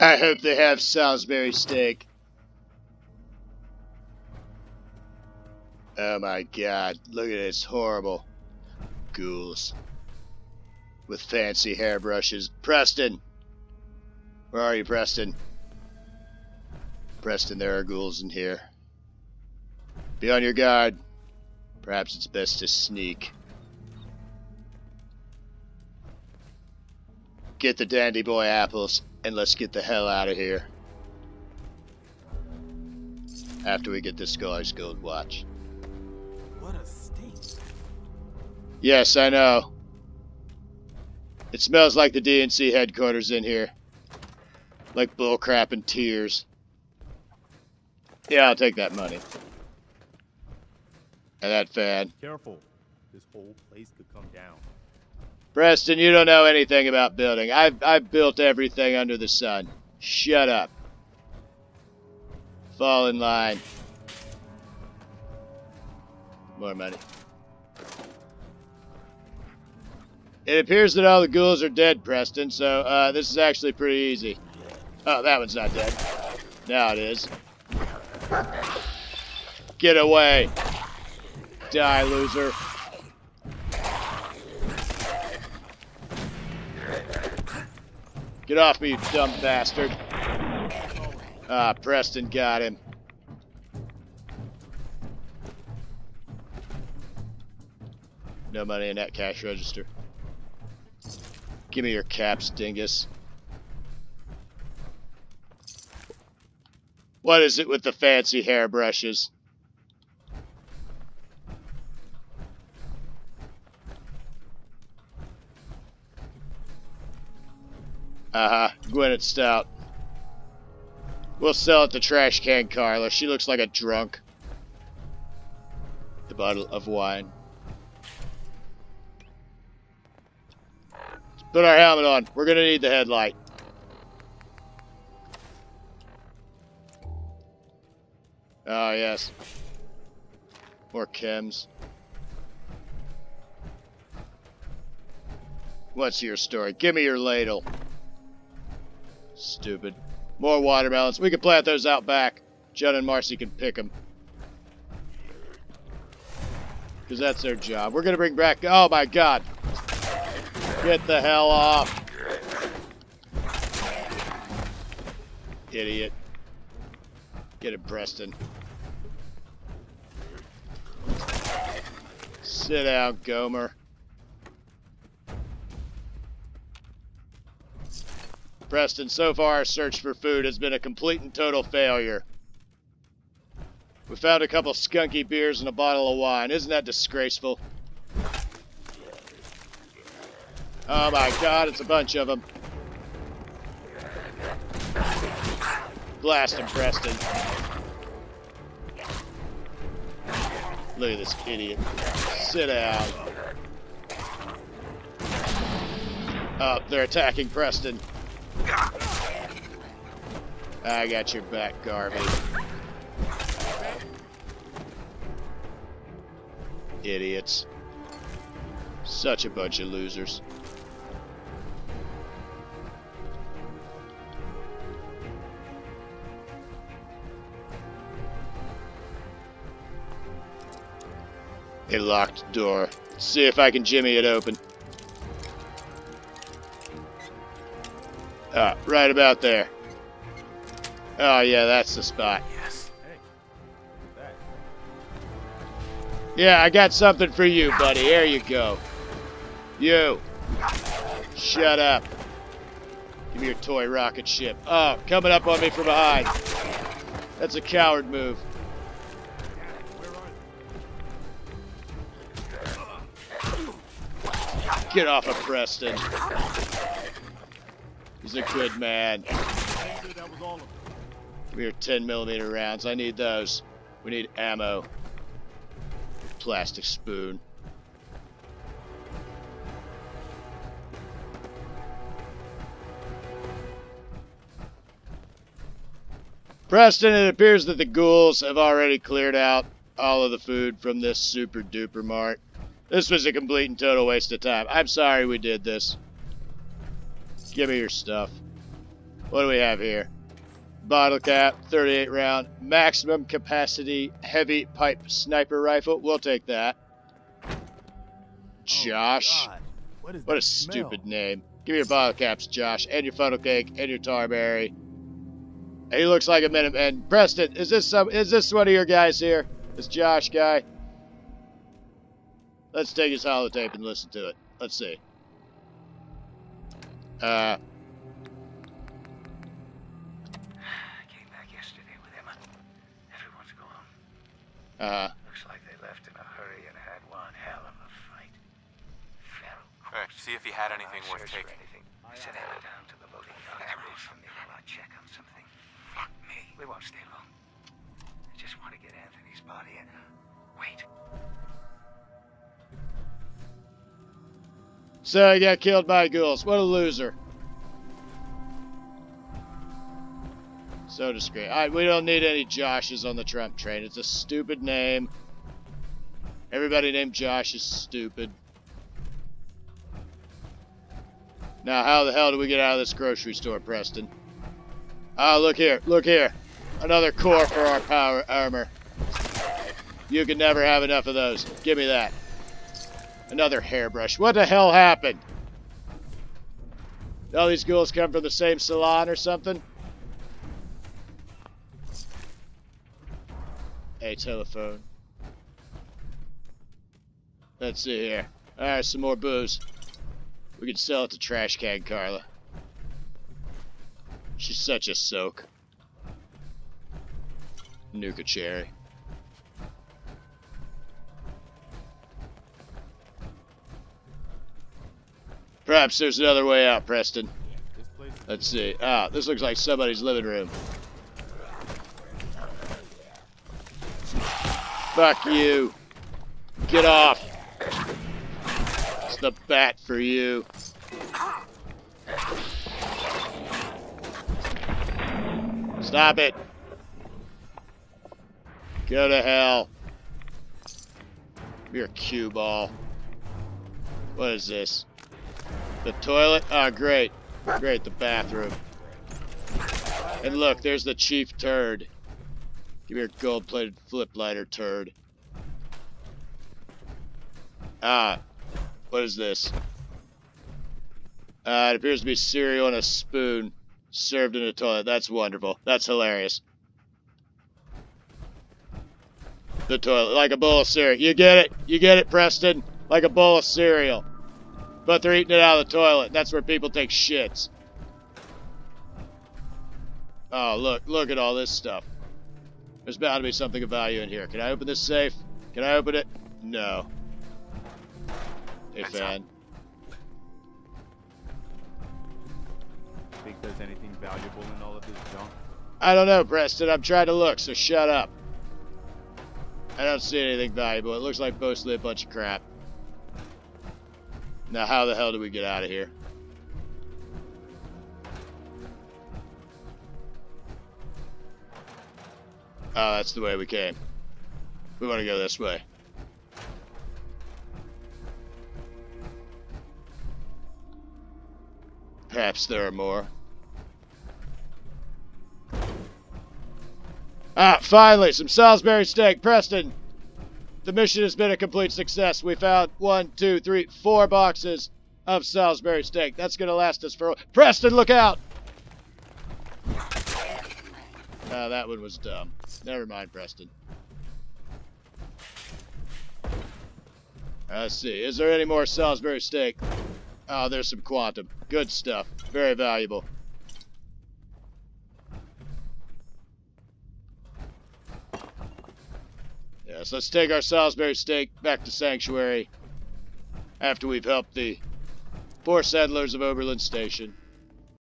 I hope they have Salisbury steak. Oh my god, look at this horrible ghouls with fancy hairbrushes. Preston! Where are you, Preston? Preston, there are ghouls in here. Be on your guard. Perhaps it's best to sneak. Get the Dandy Boy apples, and let's get the hell out of here. After we get this guy's gold watch. What a stink. Yes, I know. It smells like the DNC headquarters in here. Like bullcrap and tears. Yeah, I'll take that money. And that fan. Careful. This whole place could come down. Preston, you don't know anything about building. I've, I've built everything under the sun. Shut up. Fall in line. More money. It appears that all the ghouls are dead, Preston, so uh, this is actually pretty easy. Oh, that one's not dead. Now it is. Get away. Die, loser. Get off me, you dumb bastard. Ah, Preston got him. No money in that cash register. Give me your caps, dingus. What is it with the fancy hairbrushes? Uh-huh, Gwinnett Stout. We'll sell it to Trash Can Carla. She looks like a drunk. The bottle of wine. Let's put our helmet on. We're gonna need the headlight. Oh, yes. More chems. What's your story? Give me your ladle. Stupid. More watermelons. We can plant those out back. Jun and Marcy can pick them. Because that's their job. We're going to bring back... Oh, my God. Get the hell off. Idiot. Get it, Preston. Sit down, Gomer. Preston, so far our search for food has been a complete and total failure. We found a couple skunky beers and a bottle of wine. Isn't that disgraceful? Oh my god, it's a bunch of them. Blast him, Preston. Look at this idiot. Sit down. Oh, they're attacking Preston. I got your back, Garvey. Idiots. Such a bunch of losers. A locked door. Let's see if I can jimmy it open. Ah, right about there. Oh yeah, that's the spot. Yes. Hey. Look at that. Yeah, I got something for you, buddy. Here you go. You. Shut up. Give me your toy rocket ship. Oh, coming up on me from behind. That's a coward move. Get off of Preston. He's a good man. We are 10 millimeter rounds. I need those. We need ammo. Plastic spoon. Preston, it appears that the ghouls have already cleared out all of the food from this super duper mart. This was a complete and total waste of time. I'm sorry we did this. Give me your stuff. What do we have here? Bottle cap, 38 round, maximum capacity heavy pipe sniper rifle. We'll take that. Oh Josh. Oh. What is What a stupid name. Give me your bottle caps, Josh, and your funnel cake, and your tarberry. He looks like a Minuteman. Preston, is this some? Is this one of your guys here? This Josh guy? Let's take his holotape and listen to it. Let's see. Uh, I came back yesterday with Emma. Everyone's gone. uh, Looks like they left in a hurry and had one hell of a fight. Feral Alright, see if he had anything I'll worth taking. anything. Send Emma down to the loading dock. Arrows from me while I check on something. Fuck me. We won't stay long. I just want to get Anthony's body and... Wait. So he got killed by ghouls. What a loser. So discreet. Alright, we don't need any Joshes on the Trump train. It's a stupid name. Everybody named Josh is stupid. Now, how the hell do we get out of this grocery store, Preston? Ah, look here. Look here. Another core for our power armor. You can never have enough of those. Give me that. Another hairbrush. What the hell happened? All these ghouls come from the same salon or something? A telephone. Let's see here. Alright, some more booze. We can sell it to Trash Can Carla. She's such a soak. Nuka Cherry. Perhaps there's another way out, Preston. This place is Let's see. Ah, this looks like somebody's living room. Fuck you. Get off. It's the bat for you. Stop it. Go to hell. You're a cue ball. What is this? The toilet? Ah, great. Great, the bathroom. And look, there's the chief turd. Give me your gold-plated flip lighter turd. Ah, what is this? Uh, it appears to be cereal and a spoon served in a toilet. That's wonderful. That's hilarious. The toilet, like a bowl of cereal. You get it? You get it, Preston? Like a bowl of cereal. But they're eating it out of the toilet. That's where people take shits. Oh, look, look at all this stuff. There's bound to be something of value in here. Can I open this safe? Can I open it? No. Hey, That's fan. think there's anything valuable in all of this junk? I don't know, Preston. I'm trying to look, so shut up. I don't see anything valuable. It looks like mostly a bunch of crap. Now, how the hell do we get out of here? Oh, that's the way we came. We want to go this way. Perhaps there are more. Ah, finally, some Salisbury steak. Preston, the mission has been a complete success. We found one, two, three, four boxes of Salisbury steak. That's going to last us for. Preston, look out! Ah, that one was dumb. Never mind, Preston. Let's see. Is there any more Salisbury steak? Oh, there's some quantum. Good stuff. Very valuable. Yes, let's take our Salisbury steak back to Sanctuary after we've helped the poor settlers of Oberland Station.